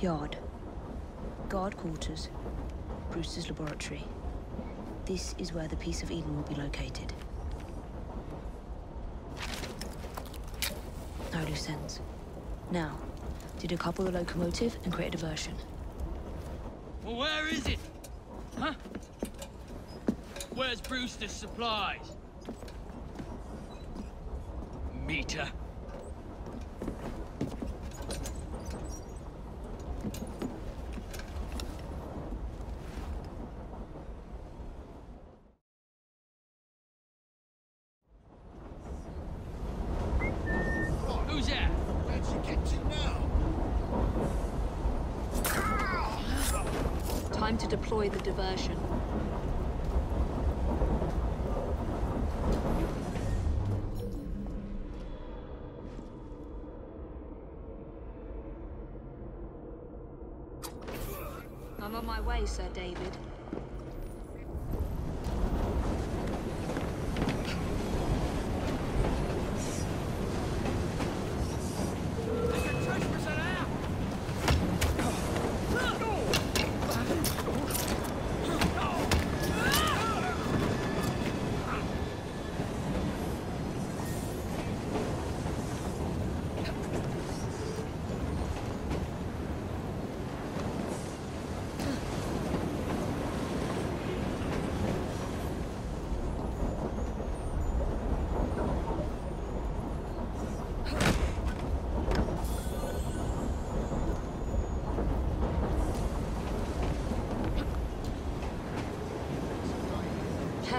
Yard. Guard quarters. Brewster's laboratory. This is where the piece of Eden will be located. No loose ends. Now, decouple the locomotive and create a diversion. Well, where is it? Huh? Where's Brewster's supplies? Meter. Who's that? Where'd she get to now? Time to deploy the diversion.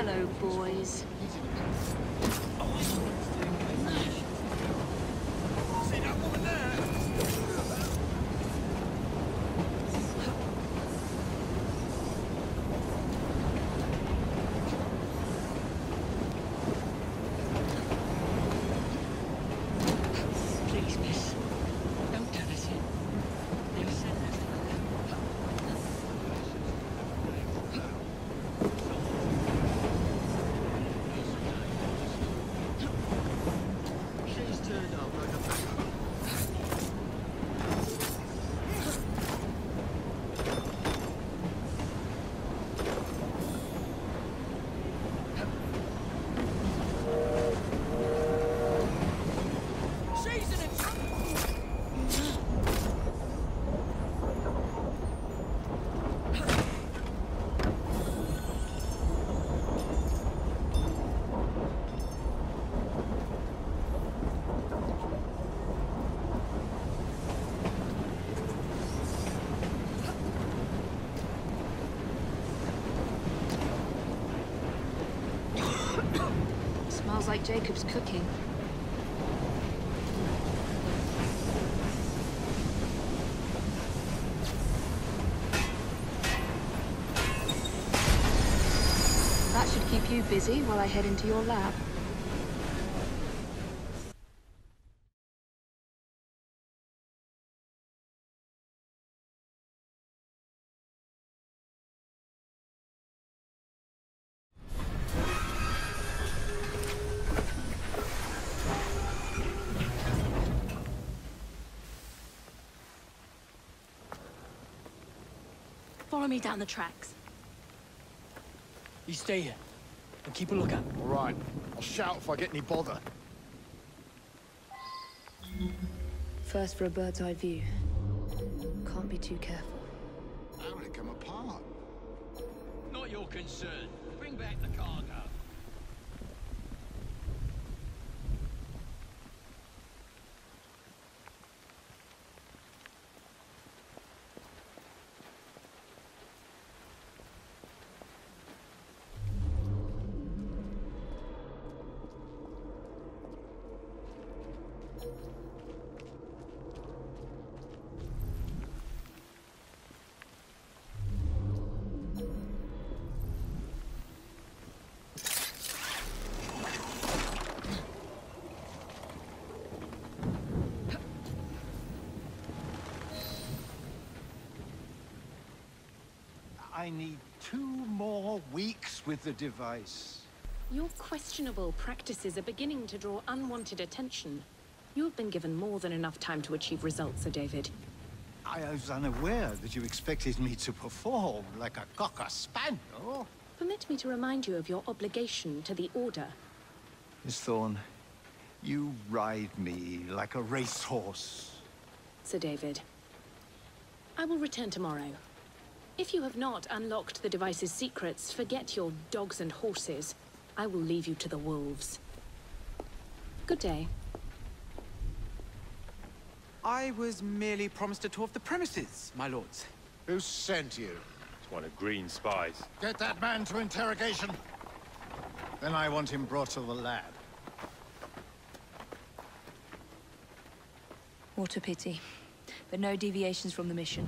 Hello, boys. See that woman there? Please, miss. Don't turn us in. They'll send us. She's turned up like a backup. She's in a Smells like Jacob's cooking. That should keep you busy while I head into your lab. Me down the tracks. You stay here and keep a lookout. All right. I'll shout if I get any bother. First for a bird's eye view. Can't be too careful. How would it come apart? Not your concern. Bring back the cargo. I need two more weeks with the device. Your questionable practices are beginning to draw unwanted attention. You have been given more than enough time to achieve results, Sir David. I was unaware that you expected me to perform like a cocker spaniel. Permit me to remind you of your obligation to the Order. Miss Thorne, you ride me like a racehorse. Sir David. I will return tomorrow. If you have not unlocked the device's secrets, forget your dogs and horses. I will leave you to the wolves. Good day. I was merely promised a tour of the premises, my lords. Who sent you? It's one of Green's spies. Get that man to interrogation. Then I want him brought to the lab. What a pity. But no deviations from the mission.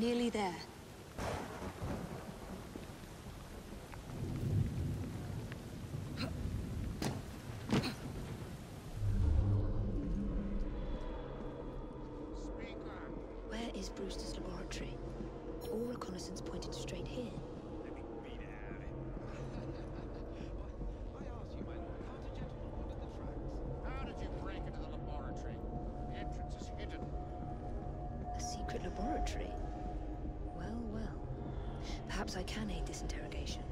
Nearly there. Where is Brewster's laboratory? All reconnaissance pointed straight here. Let me beat it out of him. I asked you, man, can't a gentleman wander the tracks? How did you break into the laboratory? The entrance is hidden. A secret laboratory? Perhaps I can aid this interrogation.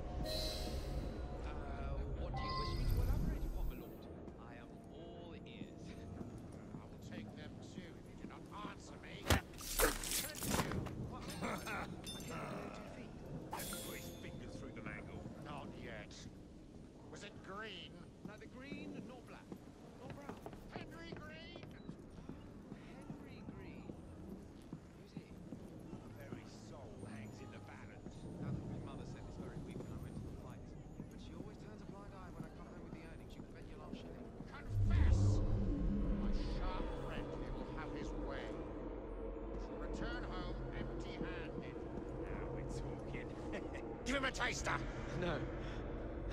Give him a taster! No.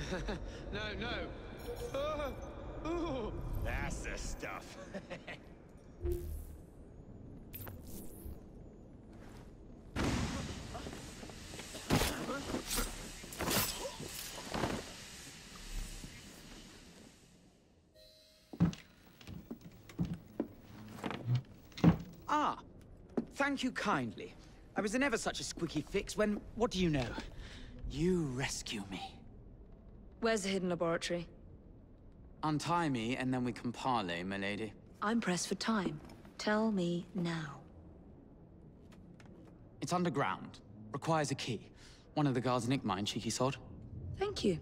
no, no. Oh, oh. That's the stuff. Ah, thank you kindly. I was in ever such a squeaky fix when, what do you know? You rescue me. Where's the hidden laboratory? Untie me, and then we can parley, my lady. I'm pressed for time. Tell me now. It's underground. Requires a key. One of the guards nicked mine, cheeky sod. Thank you.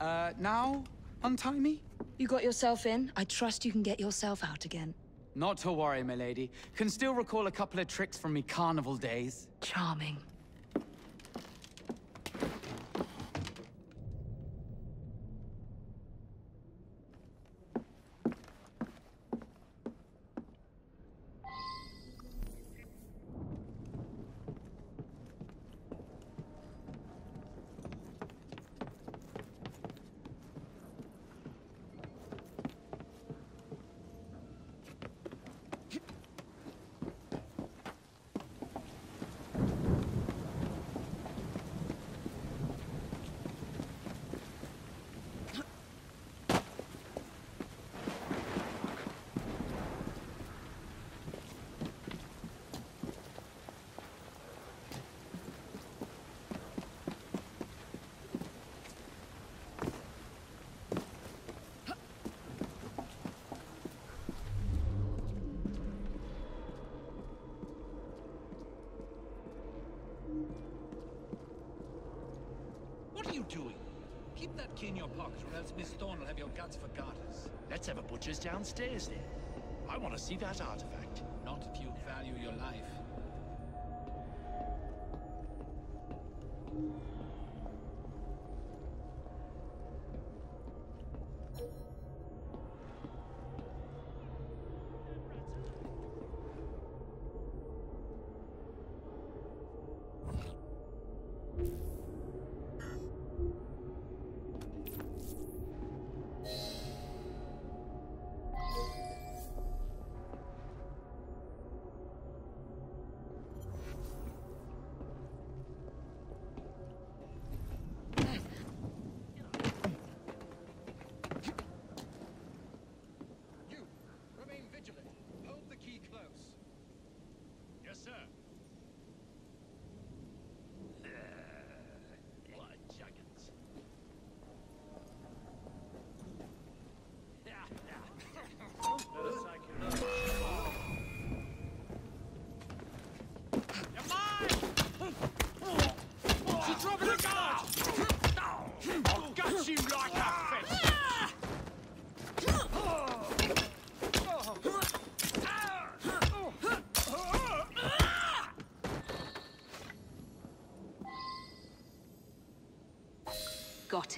Uh, now, untie me? You got yourself in. I trust you can get yourself out again. Not to worry, my lady. Can still recall a couple of tricks from me carnival days. Charming. You doing? Keep that key in your pocket, or else Miss Thorne will have your guts for garters. Let's have a butcher's downstairs then. I want to see that artifact.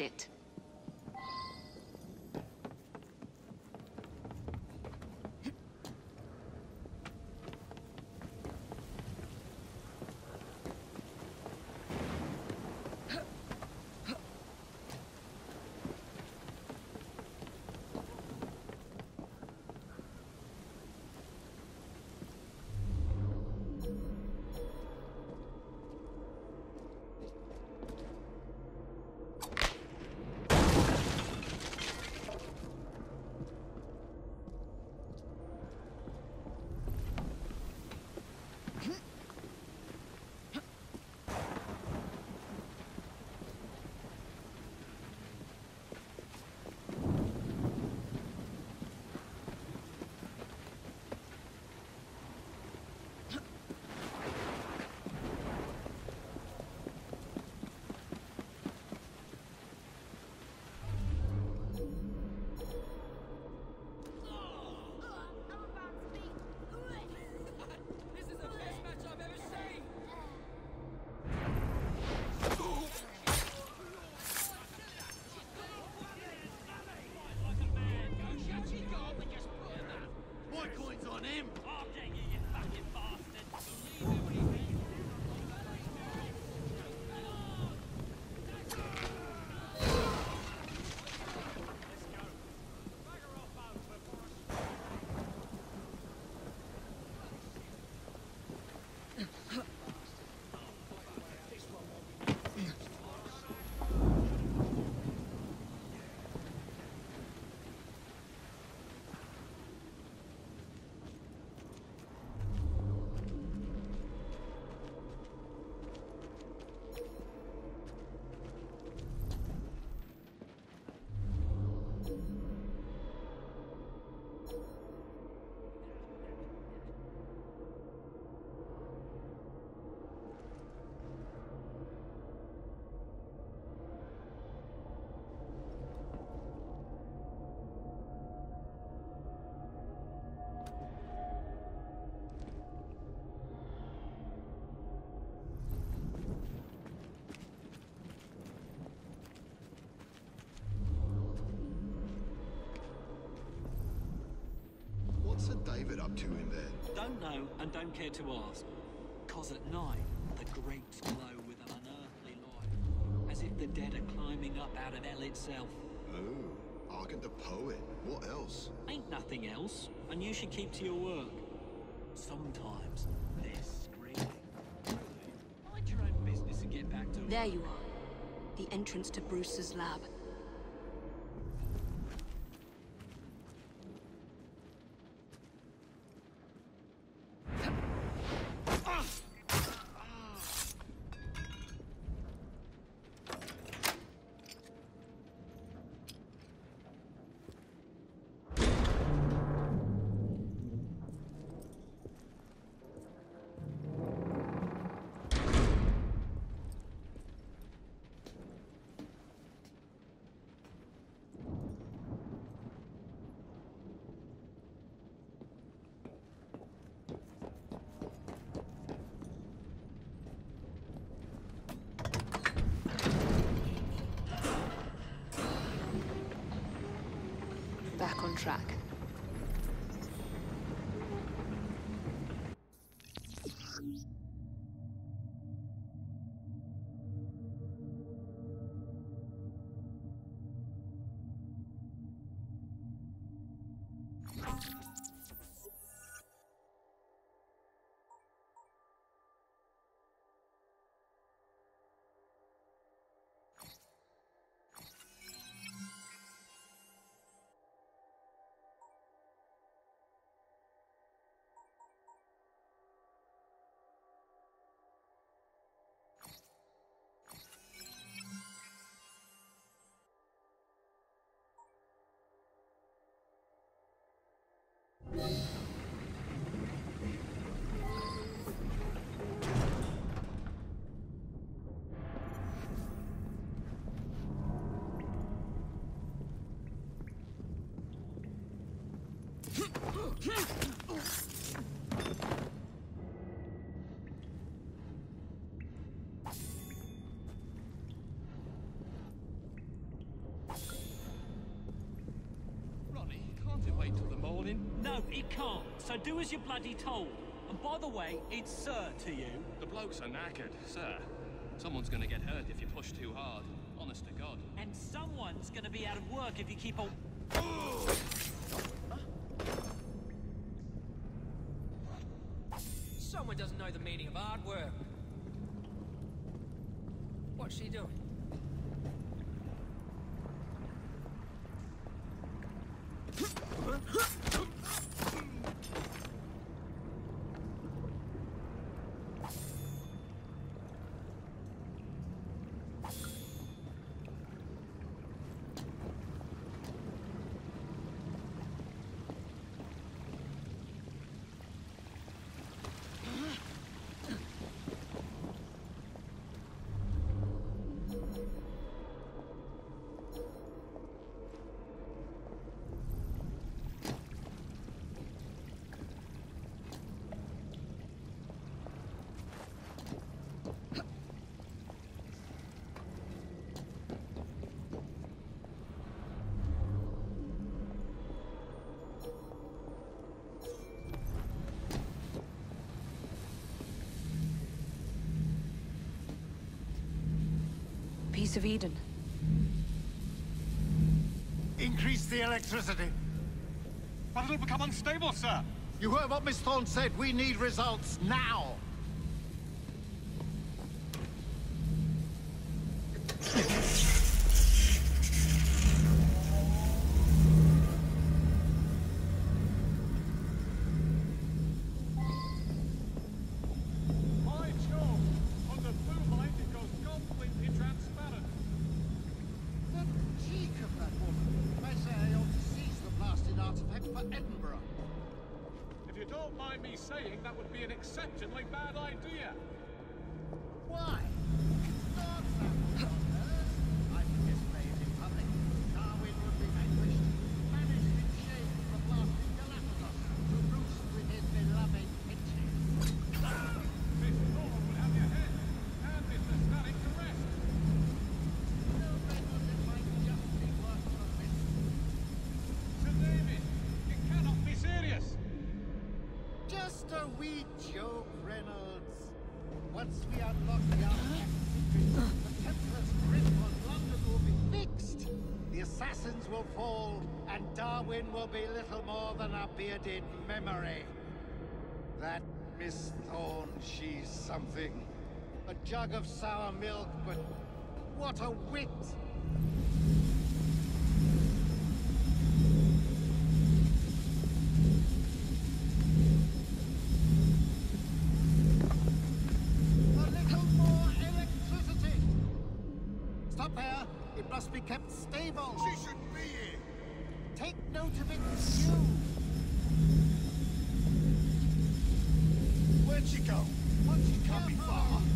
It. It up to him then? Don't know and don't care to ask. Cause at night, the grates glow with an unearthly light, as if the dead are climbing up out of hell itself. Oh, Argan the poet. What else? Ain't nothing else, and you should keep to your work. Sometimes they're screaming. Mind your own business and get back to There you are. The entrance to Bruce's lab. Back on track. Ronnie, can't it wait till the morning? No, it can't. So do as you're bloody told. And by the way, it's sir to you. The blokes are knackered, sir. Someone's gonna get hurt if you push too hard. Honest to God. And someone's gonna be out of work if you keep on. Someone doesn't know the meaning of hard work. What's she doing? Piece of Eden. Increase the electricity. But it'll become unstable, sir. You heard what Miss Thorne said. We need results now. We joke, Reynolds. Once we unlock the artifact the Templars' grip on London will be fixed. The assassins will fall, and Darwin will be little more than a bearded memory. That Miss Thorne, she's something. A jug of sour milk, but what a wit! Be kept stable! She shouldn't be here! Take note of it, you! Where'd she go? She can't be far.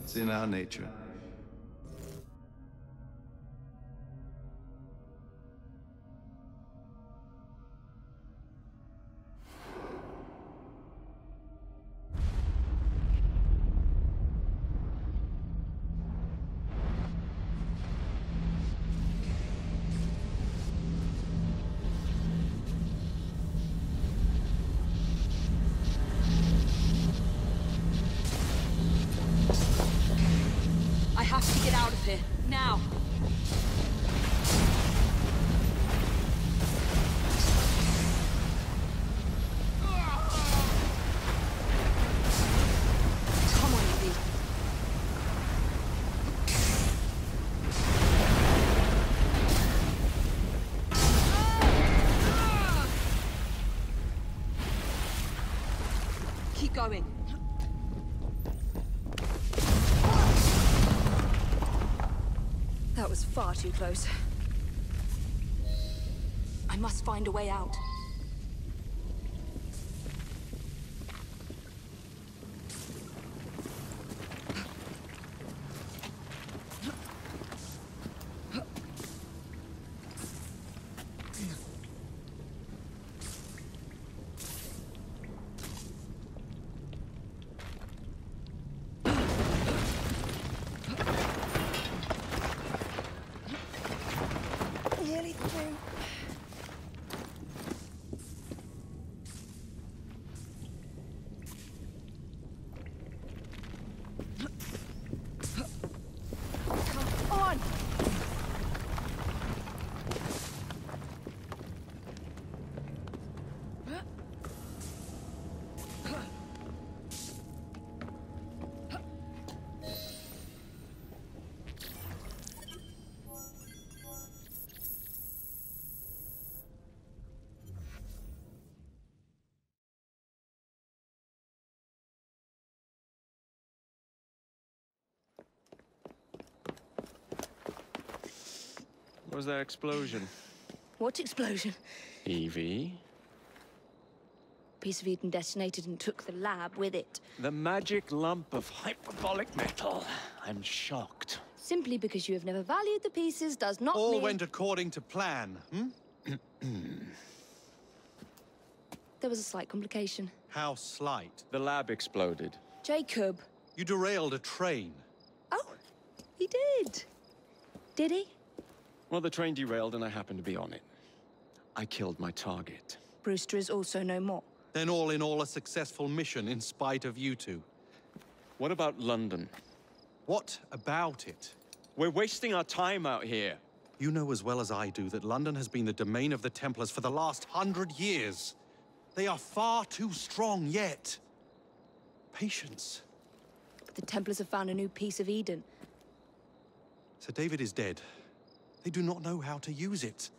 It's in our nature. Far too close. I must find a way out. Was that explosion? What explosion? Evie? Piece of Eden detonated and took the lab with it. The magic lump of hyperbolic metal. I'm shocked. Simply because you have never valued the pieces does not All mean... went according to plan, hmm? There was a slight complication. How slight. The lab exploded. Jacob. You derailed a train. Oh, he did. Did he? Well, the train derailed and I happened to be on it. I killed my target. Brewster is also no more. Then all in all a successful mission in spite of you two. What about London? What about it? We're wasting our time out here. You know as well as I do that London has been the domain of the Templars for the last hundred years. They are far too strong yet. Patience. The Templars have found a new piece of Eden. Sir David is dead. They do not know how to use it.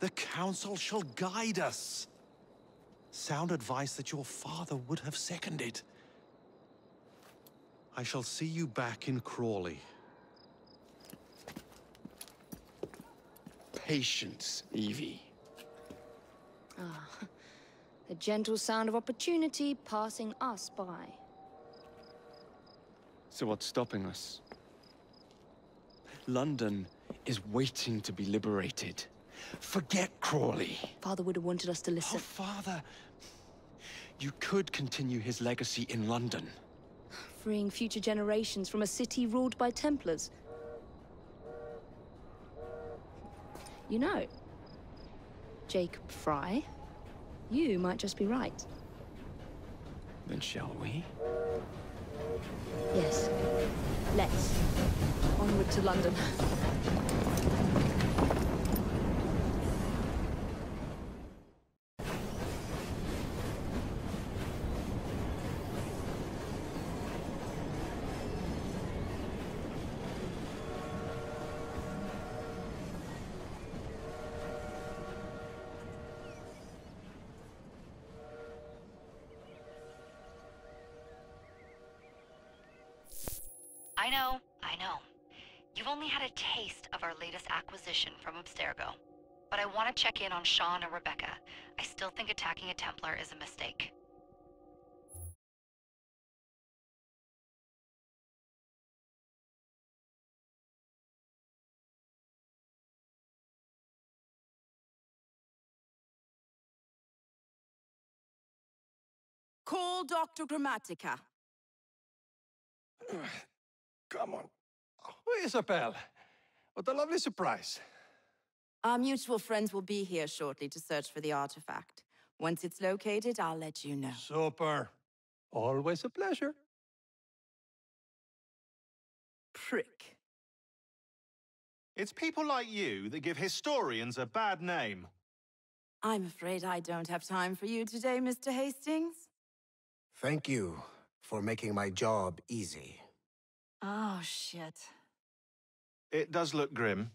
The Council shall guide us. Sound advice that your father would have seconded. I shall see you back in Crawley. Patience, Evie. Ah, the gentle sound of opportunity passing us by. So what's stopping us? London is waiting to be liberated. Forget Crawley. Father would have wanted us to listen. Oh, Father! You could continue his legacy in London. Freeing future generations from a city ruled by Templars. You know, Jacob Frye, you might just be right. Then shall we? Yes. Let's. Onward to London. I know, You've only had a taste of our latest acquisition from Abstergo. But I want to check in on Shaun and Rebecca. I still think attacking a Templar is a mistake. Call Dr. Gramatica. Come on. Oh, Isabelle. What a lovely surprise. Our mutual friends will be here shortly to search for the artifact. Once it's located, I'll let you know. Super. Always a pleasure. Prick. It's people like you that give historians a bad name. I'm afraid I don't have time for you today, Mr. Hastings. Thank you for making my job easy. Oh, shit. It does look grim.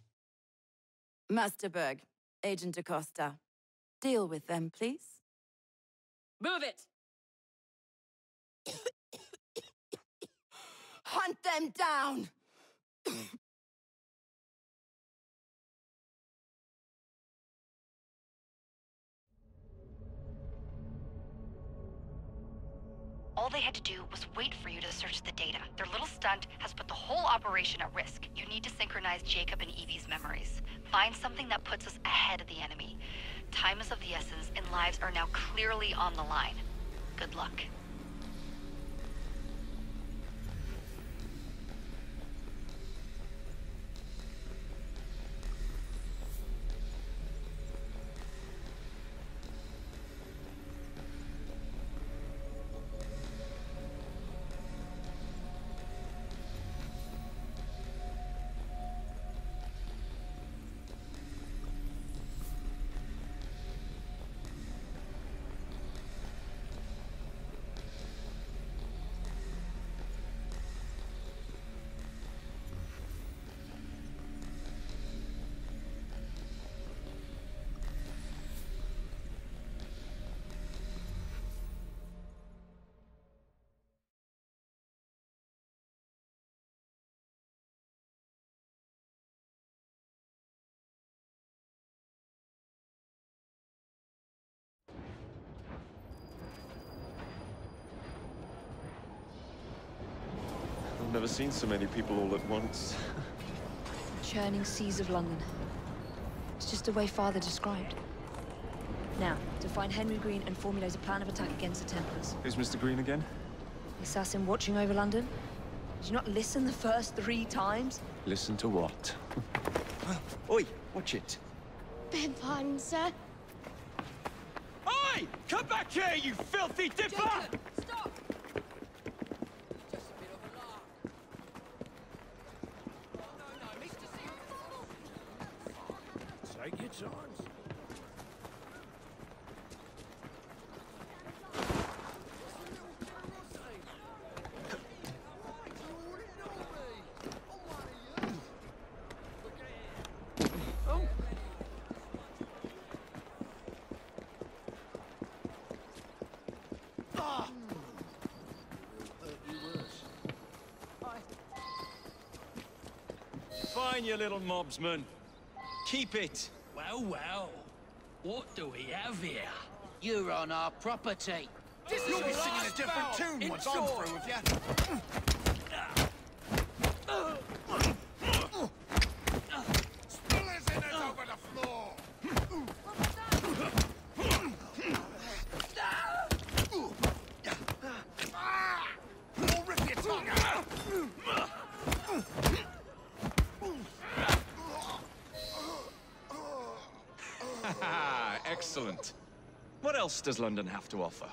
Master Berg, Agent da Costa. Deal with them, please. Move it! Hunt them down! All they had to do was wait for you to search the data. Their little stunt has put the whole operation at risk. You need to synchronize Jacob and Evie's memories. Find something that puts us ahead of the enemy. Time is of the essence, and lives are now clearly on the line. Good luck. I've never seen so many people all at once. Churning seas of London. It's just the way Father described. Now, to find Henry Green and formulate a plan of attack against the Templars. Who's Mr. Green again? The assassin watching over London? Did you not listen the first three times? Listen to what? Oi, watch it. Beg pardon, sir. Oi! Come back here, you filthy dipper! stop! Fine, you little mobsman. Keep it. Well, well. What do we have here? You're on our property. This You'll is be the singing a different bout. tune once I'm through with you. Does London have to offer?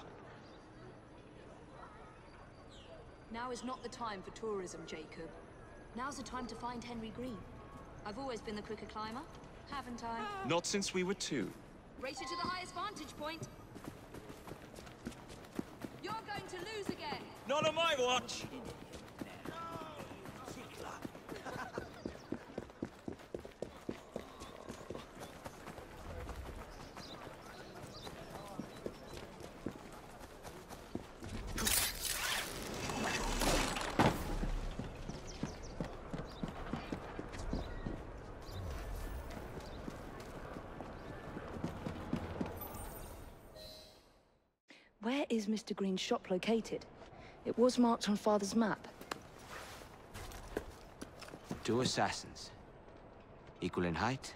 Now is not the time for tourism, Jacob. Now's the time to find Henry Green. I've always been the quicker climber, haven't I? Not since we were two. Race you to the highest vantage point. You're going to lose again. Not on my watch. Where is Mr. Green's shop located? It was marked on Father's map. Two assassins. Equal in height.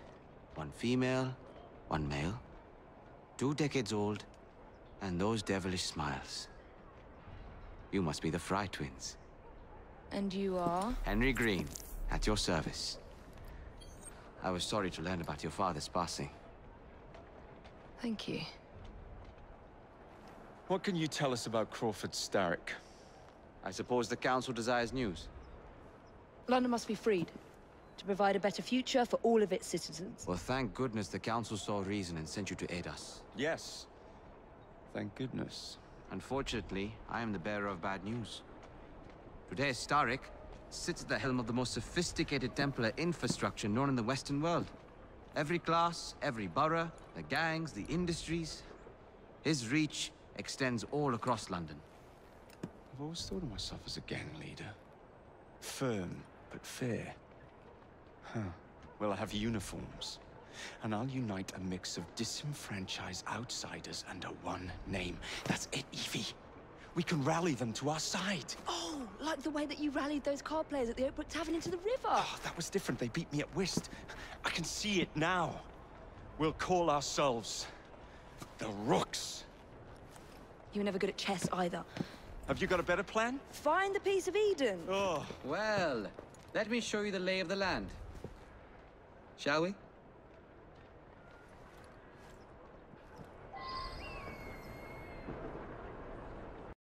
One female, one male. Two decades old, and those devilish smiles. You must be the Frye twins. And you are? Henry Green, at your service. I was sorry to learn about your father's passing. Thank you. What can you tell us about Crawford Starrick? I suppose the Council desires news. London must be freed. To provide a better future for all of its citizens. Well, thank goodness the Council saw reason and sent you to aid us. Yes. Thank goodness. Unfortunately, I am the bearer of bad news. Today, Starrick sits at the helm of the most sophisticated Templar infrastructure known in the Western world. Every class, every borough, the gangs, the industries. His reach extends all across London. I've always thought of myself as a gang leader. Firm, but fair. Huh. Well, I have uniforms. And I'll unite a mix of disenfranchised outsiders under one name. That's it, Evie. We can rally them to our side. Oh, like the way that you rallied those card players at the Oakbrook Tavern into the river. Oh, that was different. They beat me at whist. I can see it now. We'll call ourselves the Rooks. You were never good at chess either. Have you got a better plan? Find the piece of Eden. Oh. Well, let me show you the lay of the land. Shall we?